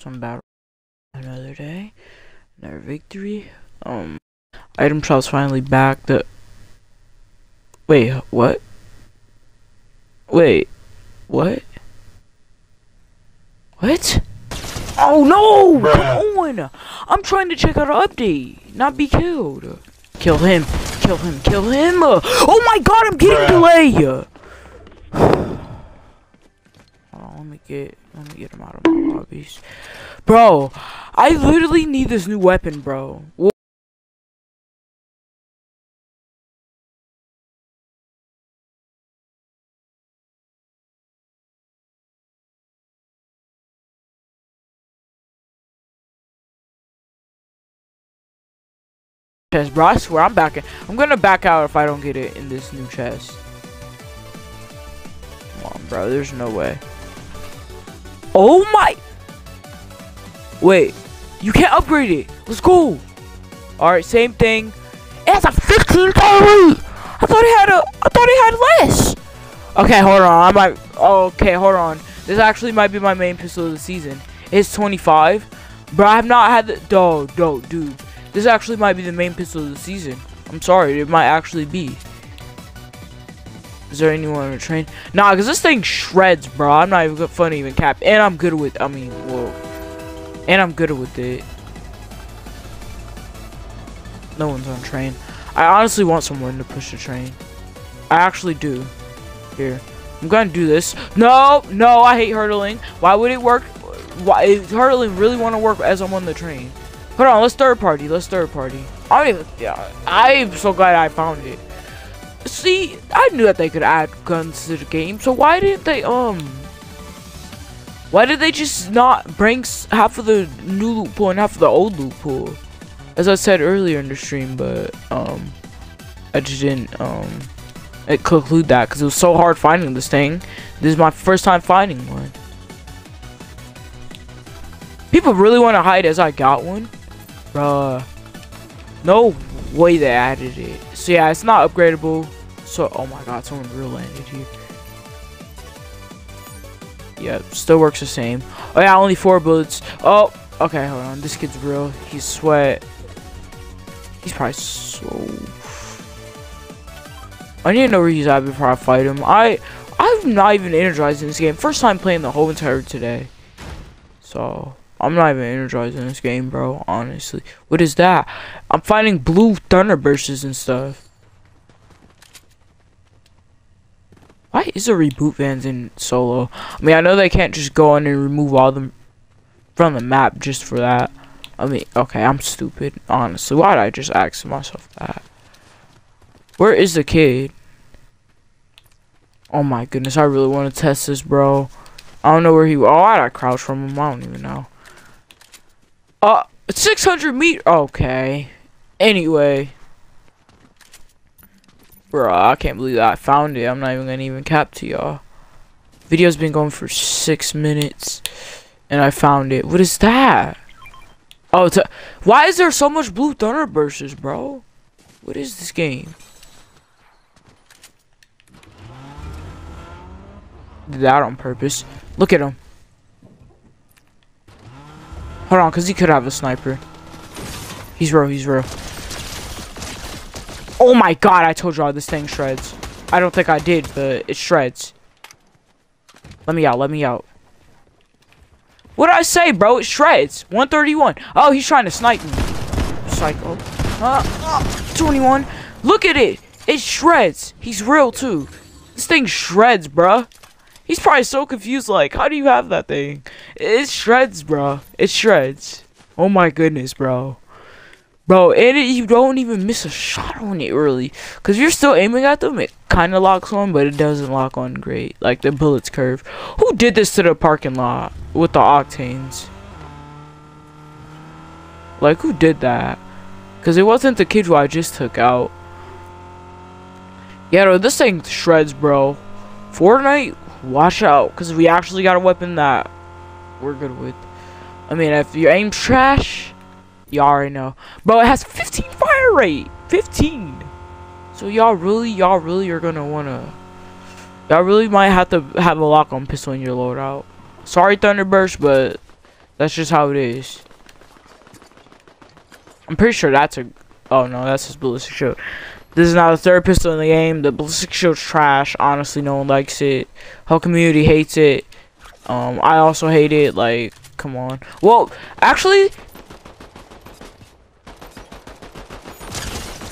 some battle. Another day, another victory. Um, item shop's finally back. The wait, what? Wait, what? What? Oh no! Come on! I'm trying to check out an update, not be killed. Kill him! Kill him! Kill him! Oh my god! I'm getting delay. Hold on, let me get let me get him out of my lobbies, bro. I literally need this new weapon, bro. Chest, bro. I swear I'm backing. I'm gonna back out if I don't get it in this new chest. Come on, bro. There's no way. Oh my! Wait, you can't upgrade it. Let's go. All right, same thing. It has a 15 calorie. I thought it had a. I thought it had less. Okay, hold on. I might. Oh, okay, hold on. This actually might be my main pistol of the season. It's 25, but I have not had the. Do, do, dude. This actually might be the main pistol of the season. I'm sorry, it might actually be. Is there anyone on the train? Nah, because this thing shreds, bro. I'm not even good fun to even cap. And I'm good with, I mean, whoa. And I'm good with it. No one's on train. I honestly want someone to push the train. I actually do. Here. I'm gonna do this. No, no, I hate hurdling. Why would it work? Why is hurdling really want to work as I'm on the train? Hold on, let's third party. Let's third party. I even. Yeah, I'm so glad I found it. See, I knew that they could add guns to the game, so why didn't they, um... Why did they just not bring half of the new loot pool and half of the old loot pool? As I said earlier in the stream, but, um... I just didn't, um... conclude that, because it was so hard finding this thing. This is my first time finding one. People really want to hide as I got one? Bruh. No way they added it. So yeah, it's not upgradable. So, oh my god, someone real landed here. Yeah, still works the same. Oh yeah, only four bullets. Oh, okay, hold on. This kid's real. He's sweat. He's probably so... I need to know where he's at before I fight him. I, I'm not even energized in this game. First time playing the whole entire today. So, I'm not even energized in this game, bro. Honestly. What is that? I'm finding blue thunderbursts and stuff. Why is there reboot vans in solo? I mean, I know they can't just go in and remove all them from the map just for that. I mean, okay, I'm stupid. Honestly, why did I just ask myself that? Where is the kid? Oh my goodness, I really want to test this, bro. I don't know where he. Oh, I got crouch from him. I don't even know. Uh, 600 meter. Okay. Anyway. Bro, I can't believe I found it. I'm not even gonna even cap to y'all. Video's been going for six minutes, and I found it. What is that? Oh, why is there so much blue thunderbursts, bro? What is this game? Did that on purpose. Look at him. Hold on, because he could have a sniper. He's real, he's real. Oh my god, I told y'all this thing shreds. I don't think I did, but it shreds. Let me out, let me out. What did I say, bro? It shreds. 131. Oh, he's trying to snipe me. Psycho. Uh, uh, 21. Look at it. It shreds. He's real, too. This thing shreds, bruh. He's probably so confused, like, how do you have that thing? It shreds, bro. It shreds. Oh my goodness, bro. Bro, and it, you don't even miss a shot on it, really. Because you're still aiming at them, it kind of locks on, but it doesn't lock on great. Like, the bullets curve. Who did this to the parking lot with the octanes? Like, who did that? Because it wasn't the kid who I just took out. Yeah, bro, this thing shreds, bro. Fortnite, watch out, because we actually got a weapon that we're good with. I mean, if you aim trash, you already know. Bro, it has 15 fire rate. 15. So y'all really, y'all really are gonna wanna, y'all really might have to have a lock on pistol in your loadout. Sorry, Thunderburst, but That's just how it is. I'm pretty sure that's a. Oh no, that's his ballistic shield. This is not a third pistol in the game. The ballistic shield's trash. Honestly, no one likes it. Whole community hates it. Um, I also hate it. Like, come on. Well, actually.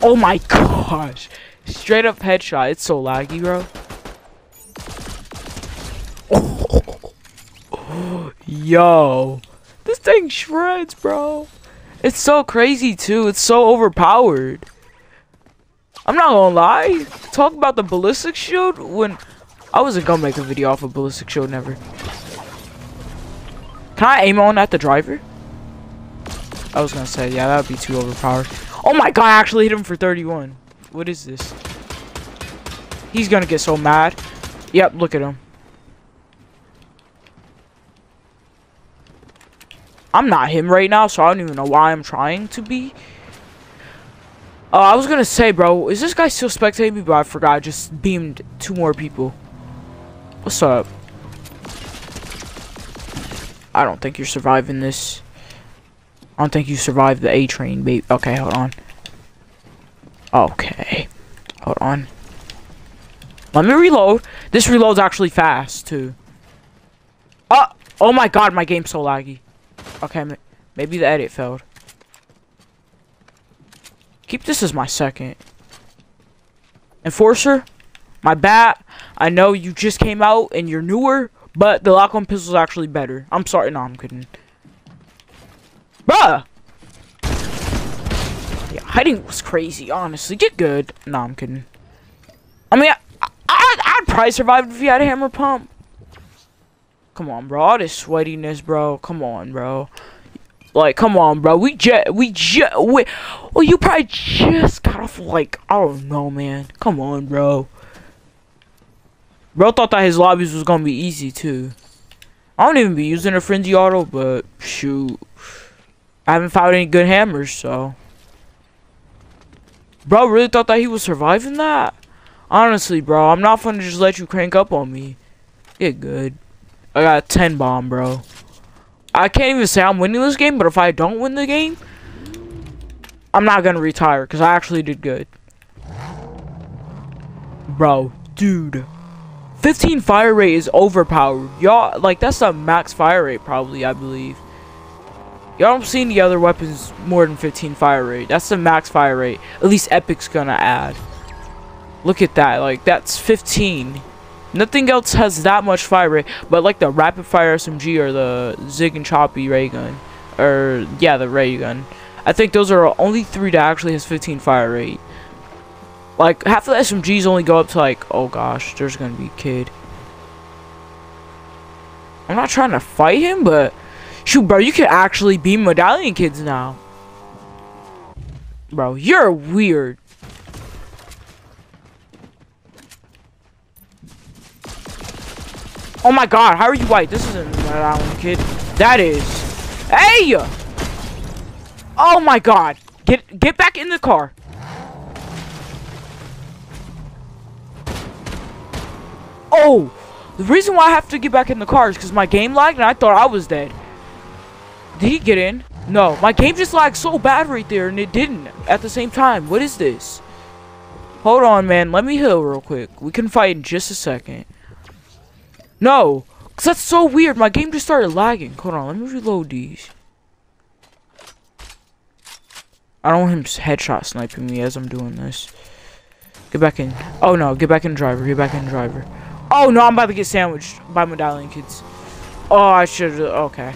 Oh my gosh. Straight up headshot. It's so laggy, bro. Yo. This thing shreds, bro. It's so crazy, too. It's so overpowered. I'm not gonna lie. Talk about the ballistic shield when I wasn't gonna make a video off of ballistic shield never. Can I aim on at the driver? I was gonna say, yeah, that would be too overpowered. Oh my god, I actually hit him for 31. What is this? He's gonna get so mad. Yep, look at him. I'm not him right now, so I don't even know why I'm trying to be. Uh, I was gonna say, bro, is this guy still spectating me? But I forgot. I just beamed two more people. What's up? I don't think you're surviving this. I don't think you survived the A train, babe. Okay, hold on. Okay. Hold on. Let me reload. This reload's actually fast, too. Oh, oh my god, my game's so laggy. Okay, maybe the edit failed. Keep this as my second. Enforcer, my bat. I know you just came out and you're newer, but the lock-on pistol is actually better. I'm sorry, no, I'm kidding. Bruh! Yeah, hiding was crazy, honestly. Get good. No, I'm kidding. I mean, I, I, I'd probably survive if you had a hammer pump. Come on, bro. All this sweatiness, bro. Come on, bro. Like, come on, bro. We just, we just, we, well, you probably just got off, like, I don't know, man. Come on, bro. Bro thought that his lobbies was gonna be easy, too. I don't even be using a frenzy auto, but shoot. I haven't found any good hammers, so. Bro really thought that he was surviving that? Honestly, bro, I'm not gonna just let you crank up on me. Get good. I got a 10 bomb, bro. I can't even say I'm winning this game, but if I don't win the game, I'm not gonna retire, because I actually did good. Bro, dude. 15 fire rate is overpowered. Y'all, like, that's the max fire rate, probably, I believe. Y'all don't see any other weapons more than 15 fire rate. That's the max fire rate. At least Epic's gonna add. Look at that. Like, that's 15. Nothing else has that much fire rate, but like the rapid fire SMG or the Zyg and Choppy ray gun. Or, yeah, the ray gun. I think those are only three that actually has 15 fire rate. Like, half of the SMGs only go up to like, oh gosh, there's gonna be kid. I'm not trying to fight him, but shoot, bro, you can actually be medallion kids now. Bro, you're weird. Oh my god, how are you white? This isn't that one, kid. That is. Hey! Oh my god. Get get back in the car. Oh! The reason why I have to get back in the car is because my game lagged and I thought I was dead. Did he get in? No, my game just lagged so bad right there and it didn't at the same time. What is this? Hold on, man. Let me heal real quick. We can fight in just a second. No! Cause that's so weird. My game just started lagging. Hold on, let me reload these. I don't want him headshot sniping me as I'm doing this. Get back in. Oh no, get back in driver. Get back in driver. Oh no, I'm about to get sandwiched by medallion kids. Oh, I should. Okay.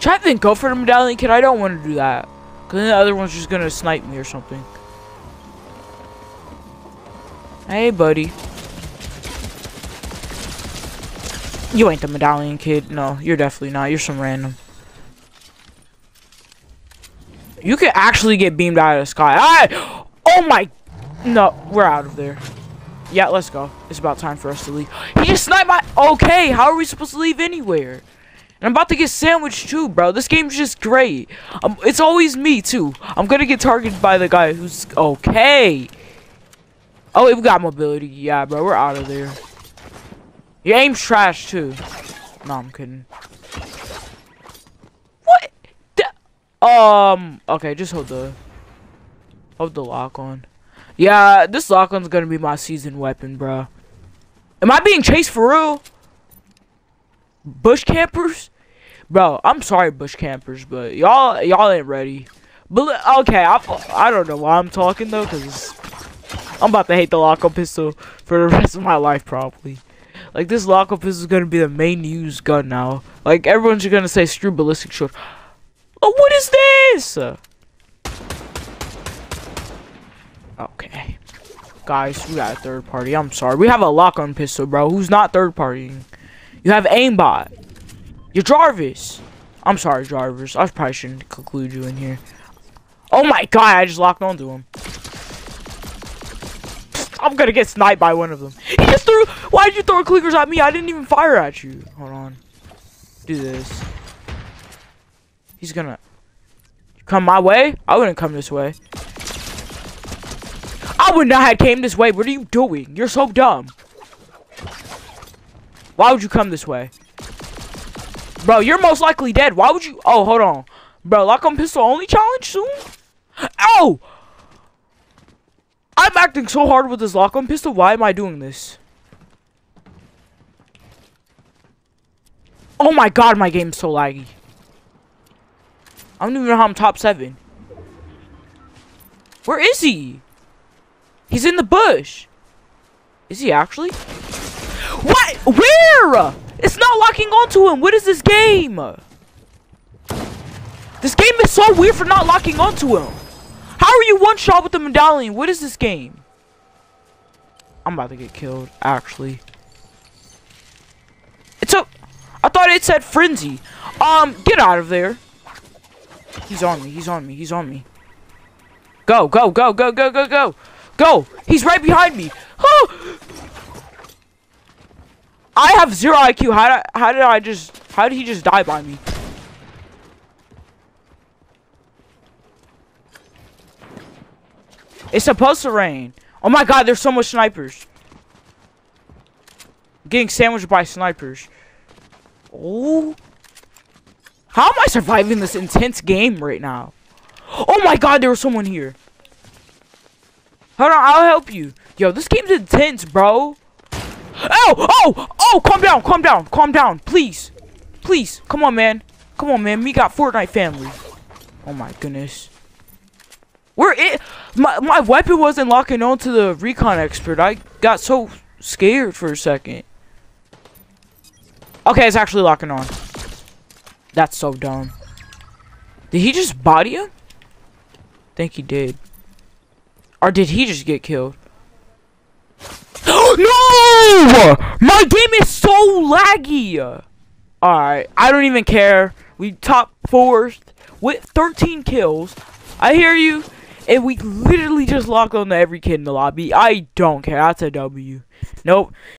Try to go for the medallion kid. I don't want to do that. Because then the other one's just going to snipe me or something. Hey, buddy. You ain't the medallion kid. No, you're definitely not. You're some random. You could actually get beamed out of the sky. I, oh my. No, we're out of there. Yeah, let's go. It's about time for us to leave. He just sniped my. Okay, how are we supposed to leave anywhere? And I'm about to get sandwiched too, bro. This game's just great. Um, it's always me too. I'm gonna get targeted by the guy who's okay. Oh, we got mobility. Yeah, bro, we're out of there. Your aim's trash too. No, I'm kidding. What? Um. Okay, just hold the hold the lock on. Yeah, this lock on's gonna be my season weapon, bro. Am I being chased for real? Bush campers, bro. I'm sorry, bush campers, but y'all y'all ain't ready. But okay, I I don't know why I'm talking though, cause I'm about to hate the lock-on pistol for the rest of my life probably. Like this lock-on pistol is gonna be the main used gun now. Like everyone's gonna say screw ballistic short. Oh, what is this? Okay. Guys, we got a third party. I'm sorry. We have a lock-on pistol, bro. Who's not third partying? You have aimbot. You're Jarvis. I'm sorry, Jarvis. I probably shouldn't conclude you in here. Oh my god, I just locked onto him. I'm gonna get sniped by one of them. He just threw- Why did you throw clickers at me? I didn't even fire at you. Hold on. Do this. He's gonna come my way. I wouldn't come this way. I would not have came this way. What are you doing? You're so dumb. Why would you come this way? Bro, you're most likely dead. Why would you? Oh, hold on. Bro, lock on pistol only challenge soon? Oh! I'm acting so hard with this lock on pistol. Why am I doing this? Oh my god, my game's so laggy. I don't even know how I'm top seven. Where is he? He's in the bush. Is he actually? What? Where? It's not locking onto him. What is this game? This game is so weird for not locking onto him. How are you one shot with the medallion? What is this game? I'm about to get killed, actually. It's a... I thought it said frenzy. Um, get out of there. He's on me. He's on me. He's on me. Go, go, go, go, go, go, go. Go. He's right behind me. I have zero IQ. How how did I just... How did he just die by me? It's supposed to rain. Oh my god, there's so much snipers. Getting sandwiched by snipers. Oh. How am I surviving this intense game right now? Oh my god, there was someone here. Hold on, I'll help you. Yo, this game's intense, bro. Oh, oh, oh, calm down, calm down, calm down, please. Please, come on, man. Come on, man. We got Fortnite family. Oh my goodness. Where it? My my weapon wasn't locking on to the recon expert. I got so scared for a second. Okay, it's actually locking on. That's so dumb. Did he just body him? think he did. Or did he just get killed? no! My game is so laggy! Alright, I don't even care. We top fourth with 13 kills. I hear you. And we literally just locked on to every kid in the lobby. I don't care. That's a W. Nope.